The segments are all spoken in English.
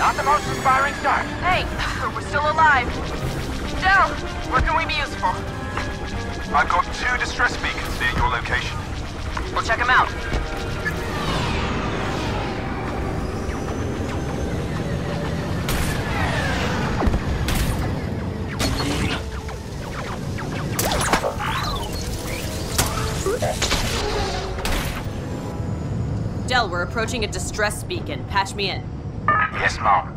Not the most inspiring start. Hey, we're still alive. Del, where can we be useful? I've got two distress beacons near your location. We'll check them out. Del, we're approaching a distress beacon. Patch me in. Yes, Mom.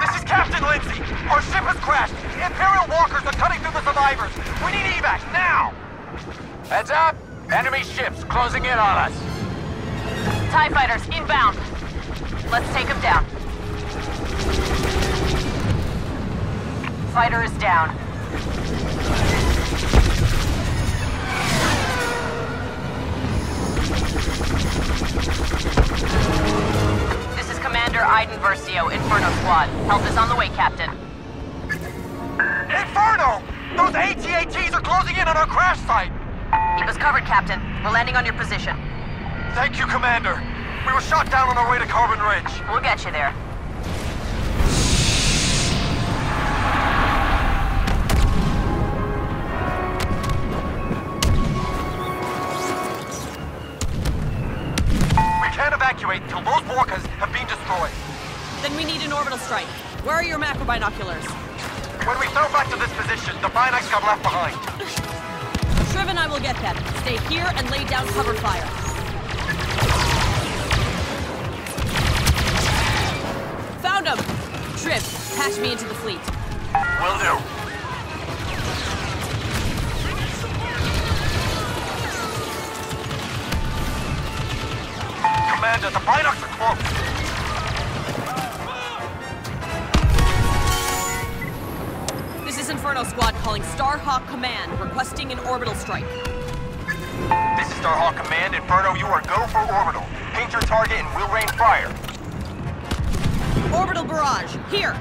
This is Captain Lindsay. Our ship has crashed. Imperial walkers are cutting through the survivors. We need evac now. Heads up! Enemy ships closing in on us. TIE fighters inbound. Let's take them down. Fighter is down. This is Commander Iden Versio, Inferno Squad. Help is on the way, Captain. Inferno! Those AT-ATs are closing in on our crash site. Keep us covered, Captain. We're landing on your position. Thank you, Commander. We were shot down on our way to Carbon Ridge. We'll get you there. Binoculars? When we throw back to this position, the Binax got left behind. Shriv and I will get them. Stay here and lay down cover fire. Found him! Shriv, patch me into the fleet. Will do. Commander, the Binax Starhawk Command, requesting an orbital strike. This is Starhawk Command. Inferno, you are go for orbital. Paint your target and we'll rain fire. Orbital barrage, here!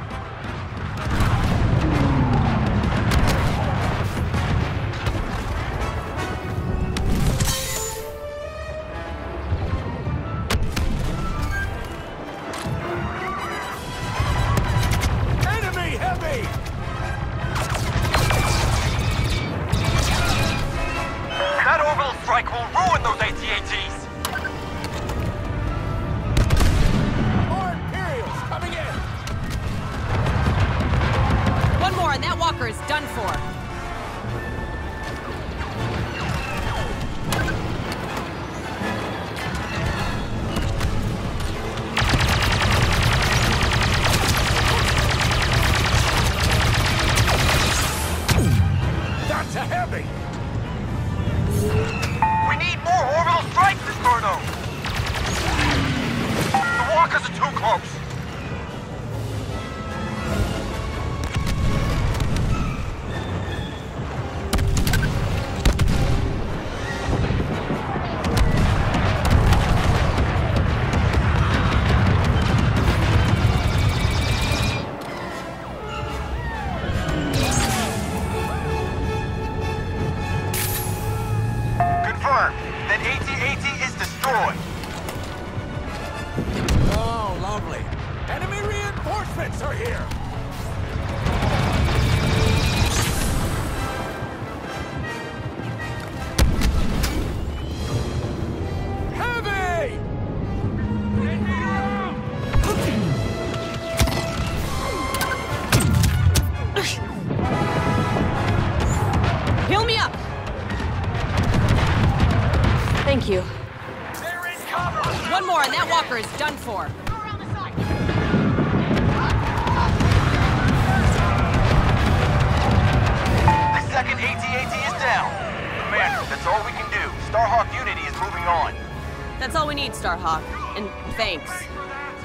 Starhawk. And thanks.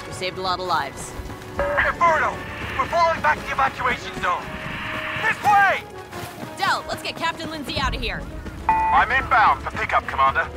You saved a lot of lives. Inferno! We're falling back to the evacuation zone! This way! Del, let's get Captain Lindsay out of here. I'm inbound for pickup, Commander.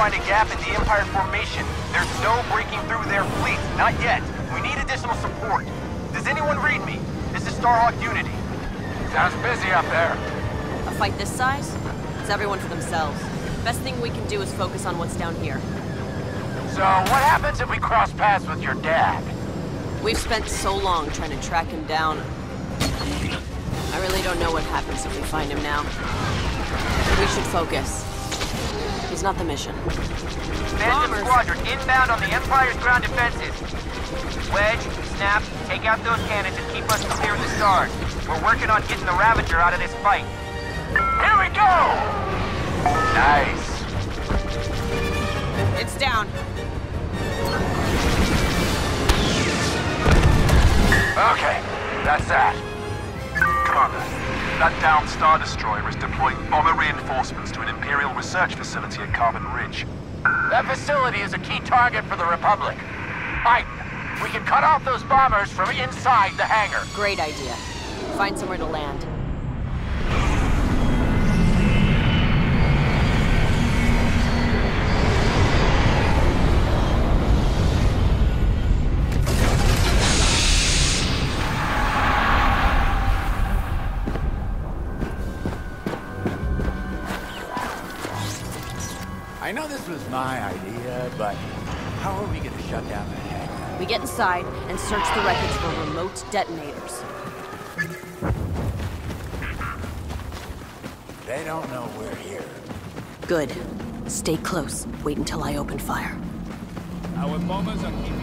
Find a gap in the Empire formation. There's no breaking through their fleet. Not yet. We need additional support. Does anyone read me? This is Starhawk Unity. Sounds busy up there. a fight this size? It's everyone for themselves. Best thing we can do is focus on what's down here. So, what happens if we cross paths with your dad? We've spent so long trying to track him down. I really don't know what happens if we find him now. We should focus. He's not the mission. Bombers. Squadron inbound on the Empire's ground defenses. Wedge, Snap, take out those cannons and keep us clear of the stars. We're working on getting the Ravager out of this fight. Here we go! Nice. It's down. Okay, that's that. Commander, that downed Star Destroyer is deploying bomber reinforcements to an Imperial research facility at Carbon Ridge. That facility is a key target for the Republic. Iden, we can cut off those bombers from inside the hangar. Great idea. Find somewhere to land. My idea, but how are we gonna shut down the hangar? We get inside and search the wreckage for remote detonators. They don't know we're here. Good. Stay close. Wait until I open fire. Our bombers are keeping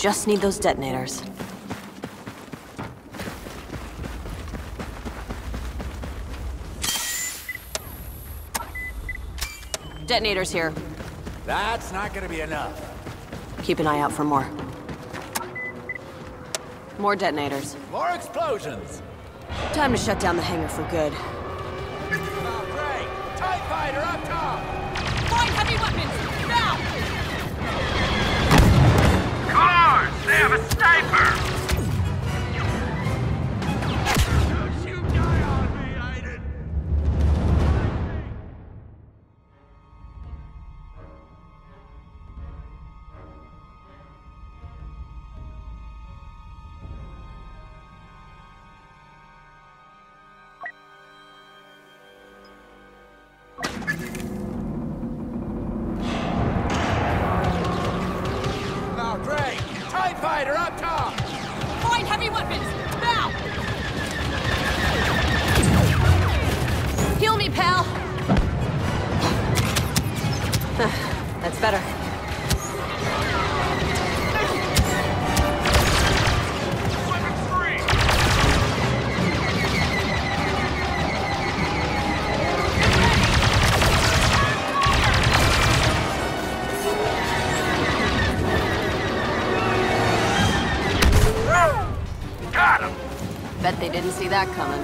just need those detonators. Detonators here. That's not gonna be enough. Keep an eye out for more. More detonators. More explosions! Time to shut down the hangar for good. Oh, great! TIE fighter up They have a sniper! Didn't see that coming.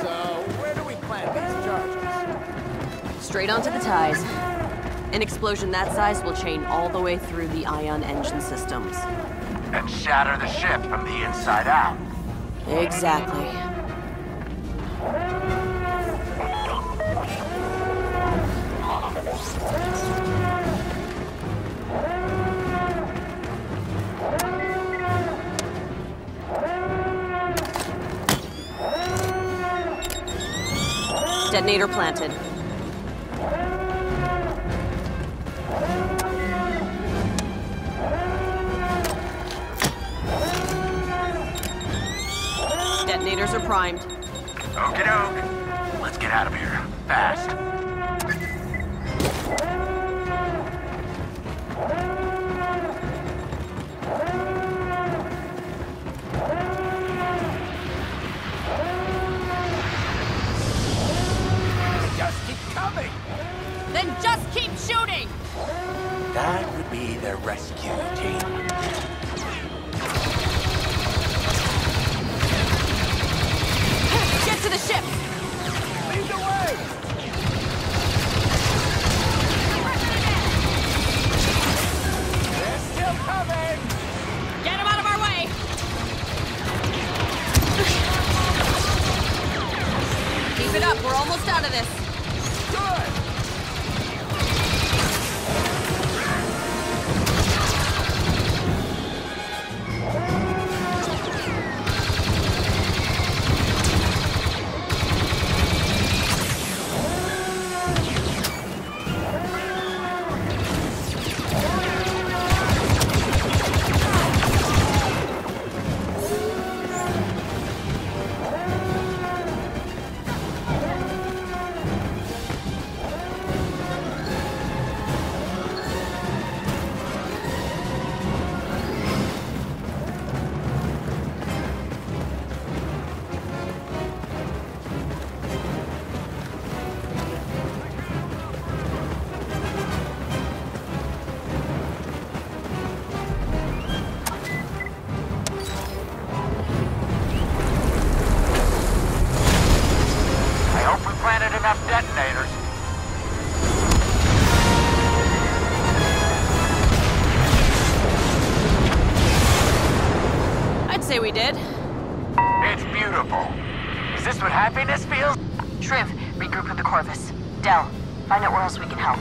So, where do we plant these charges? Straight onto the ties. An explosion that size will chain all the way through the ion engine systems. And shatter the ship from the inside out. Exactly. Detonator planted. Detonators are primed. Okie doke. Let's get out of here. Fast. Rescue team. Get to the ship! Lead the way! They're still coming! Get him out of our way! Keep it up, we're almost out of this. Good! Regroup with the Corvus. Del, find out where else we can help.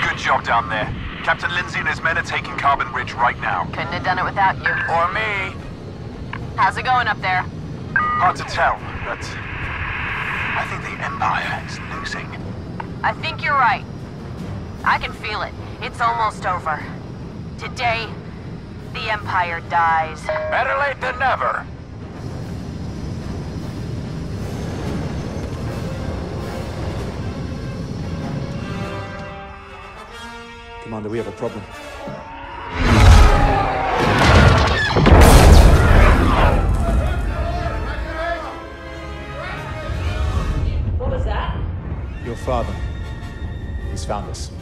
Good job down there. Captain Lindsay and his men are taking Carbon Ridge right now. Couldn't have done it without you. Or me? How's it going up there? Hard to tell, but I think the Empire is losing. I think you're right. I can feel it. It's almost over. Today, the Empire dies. Better late than never. Commander, we have a problem. What was that? Your father. He's found us.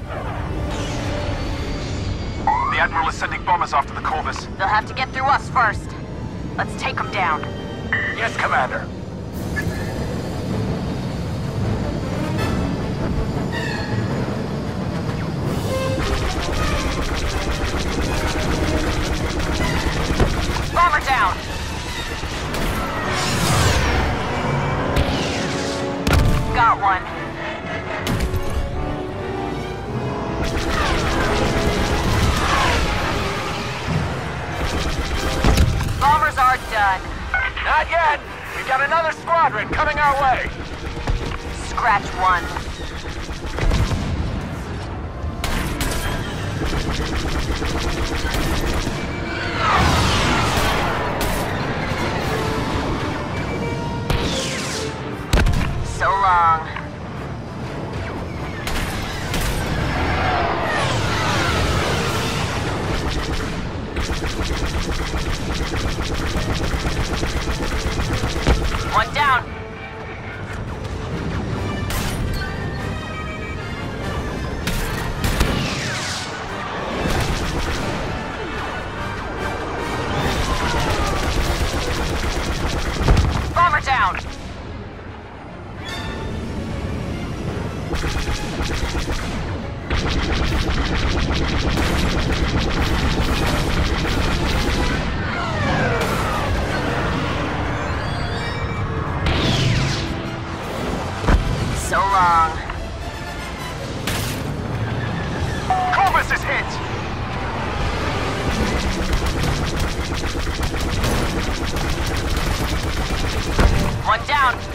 The Admiral is sending bombers after the Corvus. They'll have to get through us first. Let's take them down. Yes, Commander. Bomber down! Got one. Bombers are done. Not yet. We've got another squadron coming our way. Scratch one. So long. One down. was hit! One down.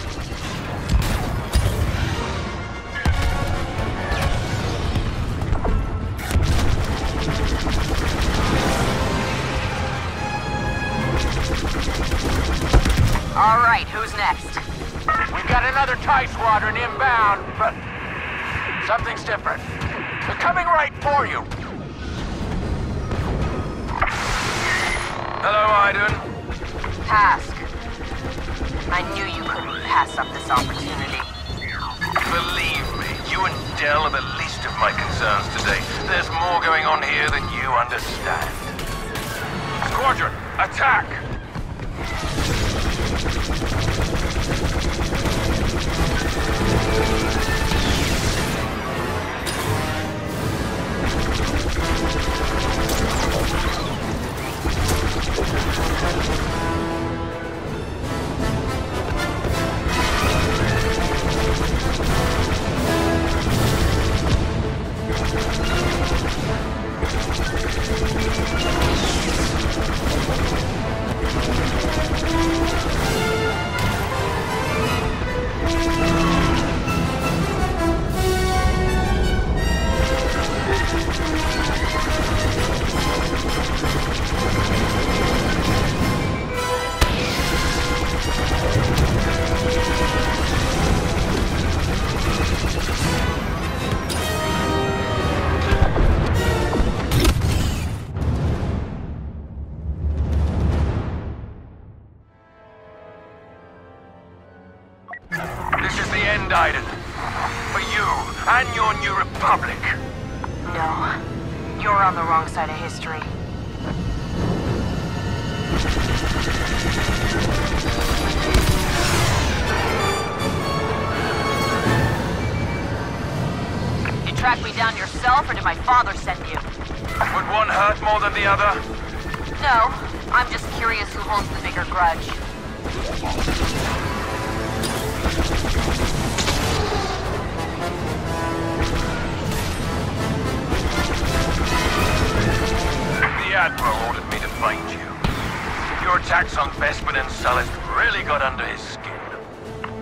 Your attacks on Bespin and Sullust really got under his skin.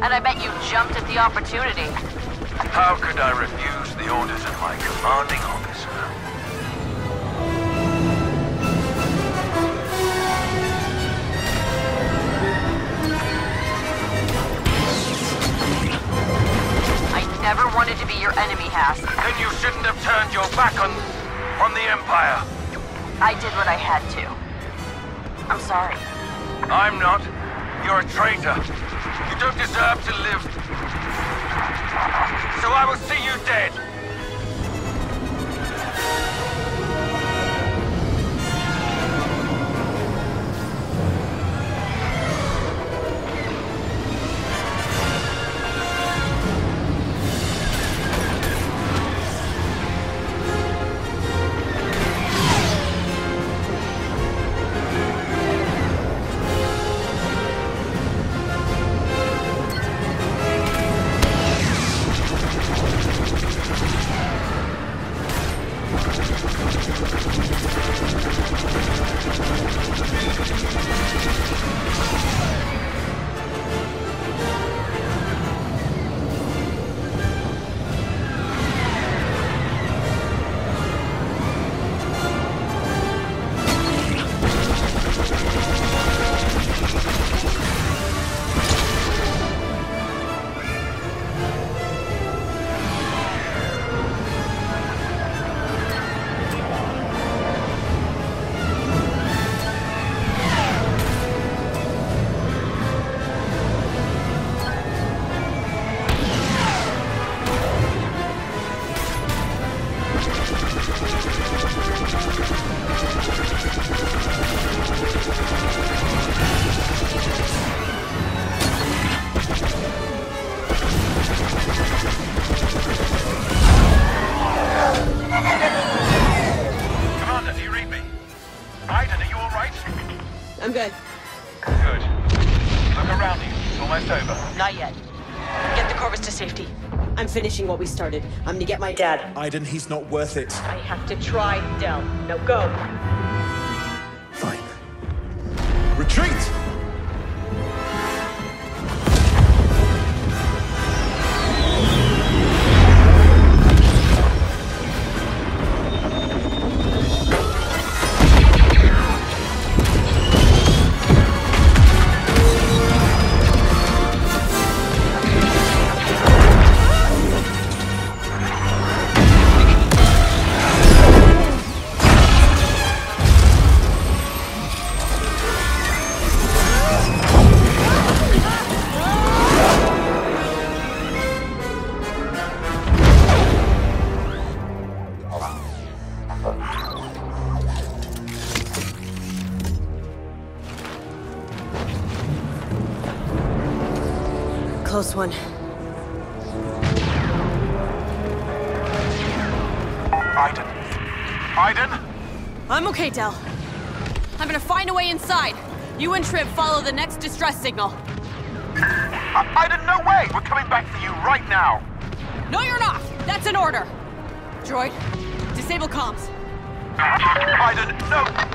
And I bet you jumped at the opportunity. How could I refuse the orders of my commanding officer? I never wanted to be your enemy, Hask. Then you shouldn't have turned your back on... on the Empire. I did what I had to. I'm sorry. I'm not. You're a traitor. You don't deserve to live. So I will see you dead. Finishing what we started. I'm gonna get my dad. Iden, he's not worth it. I have to try, Del. Now go. Distress signal. I- Iden, no way! We're coming back for you right now. No, you're not! That's an order! Droid, disable comms. Iden, no!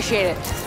Appreciate it.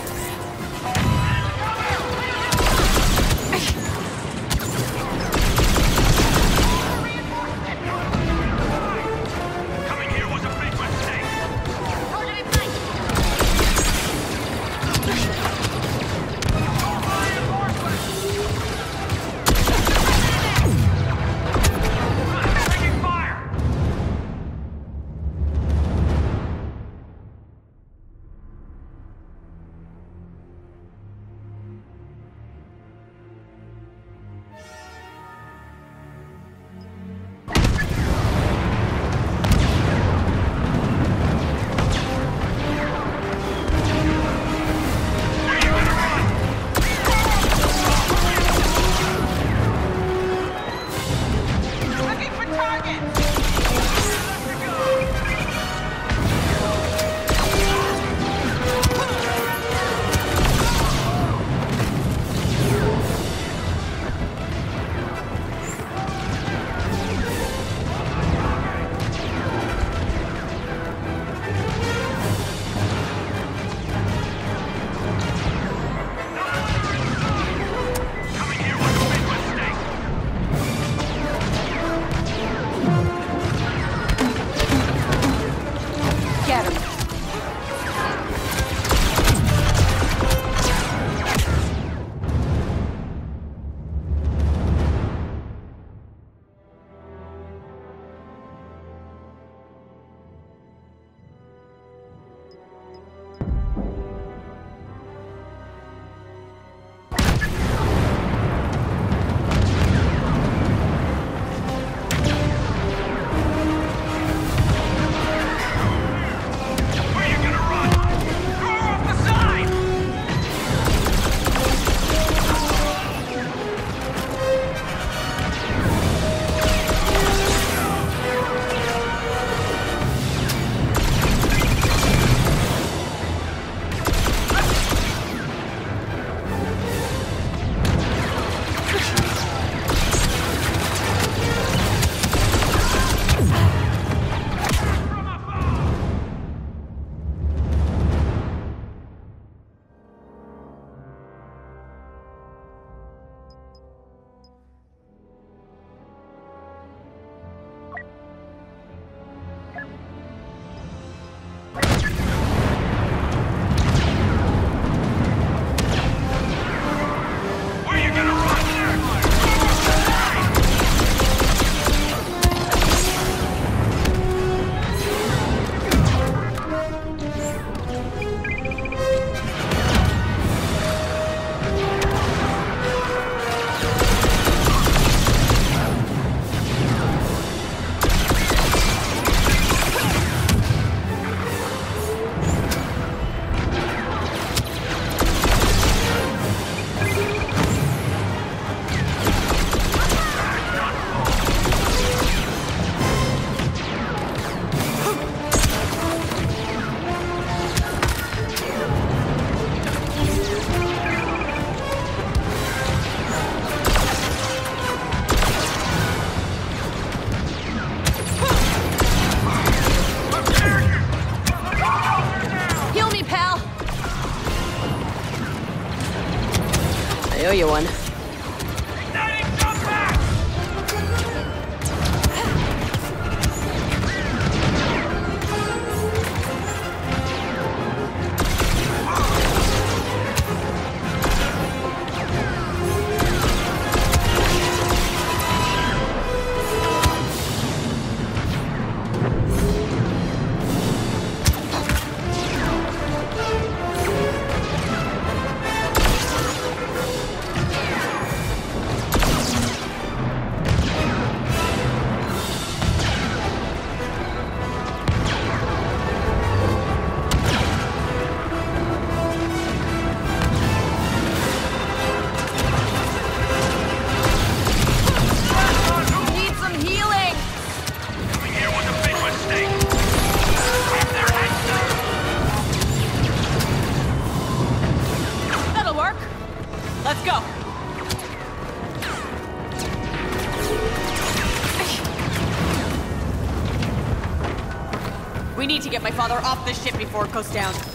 It goes down.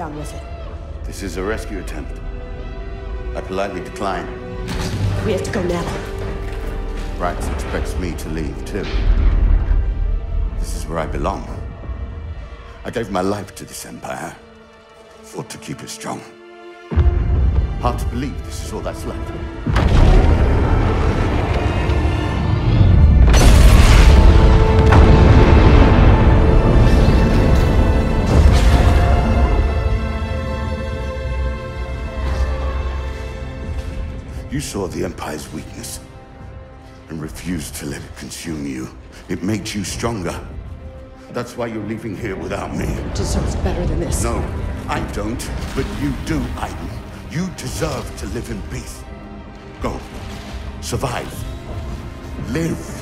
Don't have to go down with it. This is a rescue attempt. I politely decline. We have to go now. Rax expects me to leave, too. This is where I belong. I gave my life to this empire. Fought to keep it strong. Hard to believe this is all that's left. You saw the Empire's weakness and refused to let it consume you. It made you stronger. That's why you're leaving here without me. Deserves better than this. No, I don't, but you do, Iden. You deserve to live in peace. Go. Survive. Live.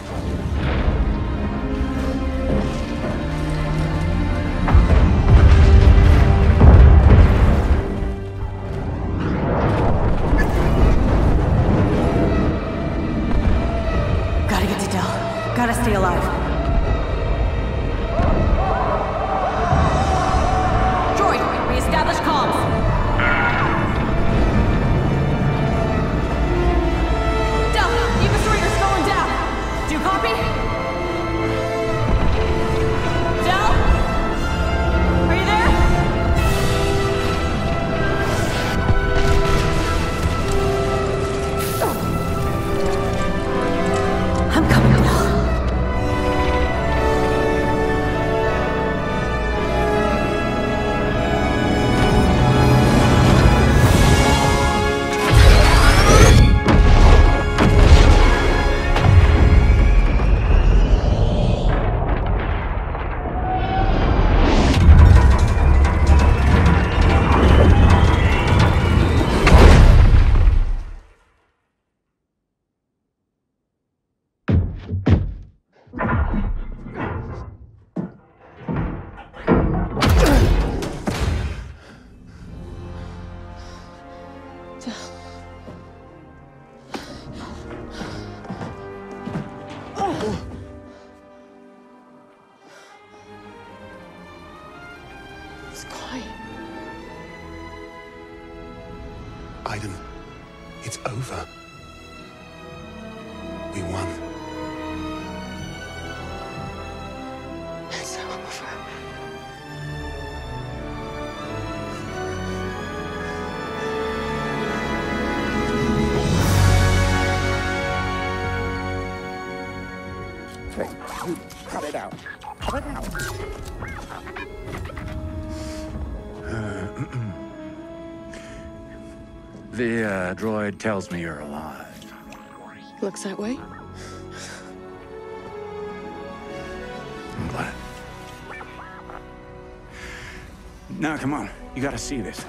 We won. It's over. Cut it out. Cut it out. The uh, droid tells me you're alive. Looks that way. I'm glad. Now, come on. You gotta see this.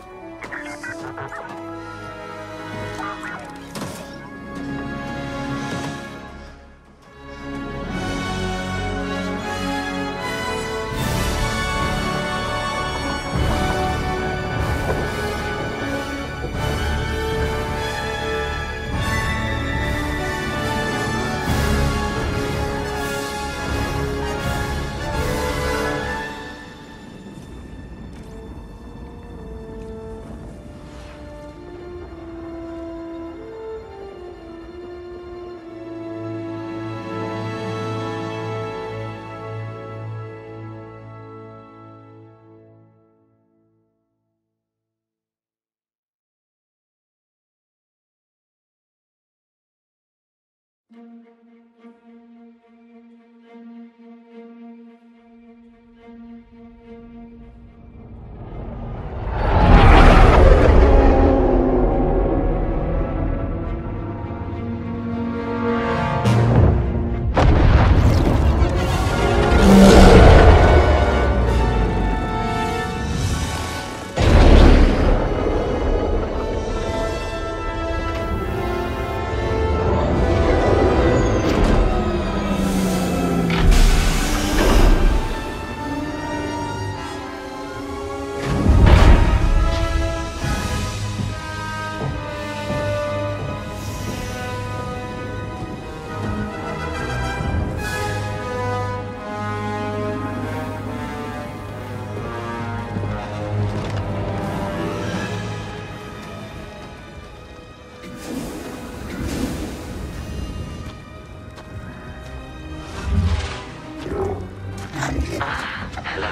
We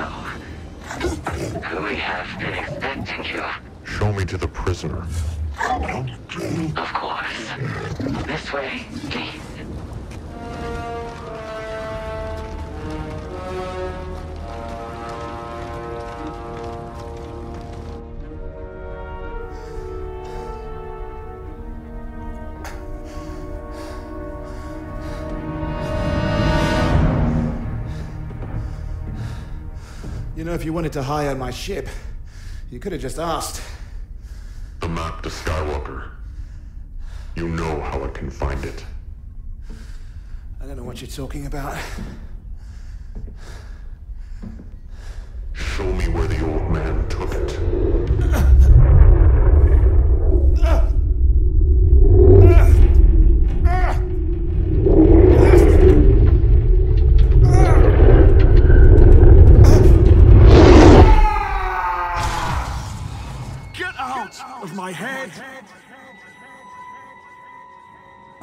have been expecting you. Show me to the prisoner. Of course. This way, please. Know, if you wanted to hire my ship, you could have just asked. The map to Skywalker. You know how I can find it. I don't know what you're talking about. Show me where the old man took it.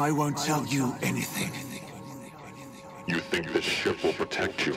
I won't tell you anything. You think this ship will protect you?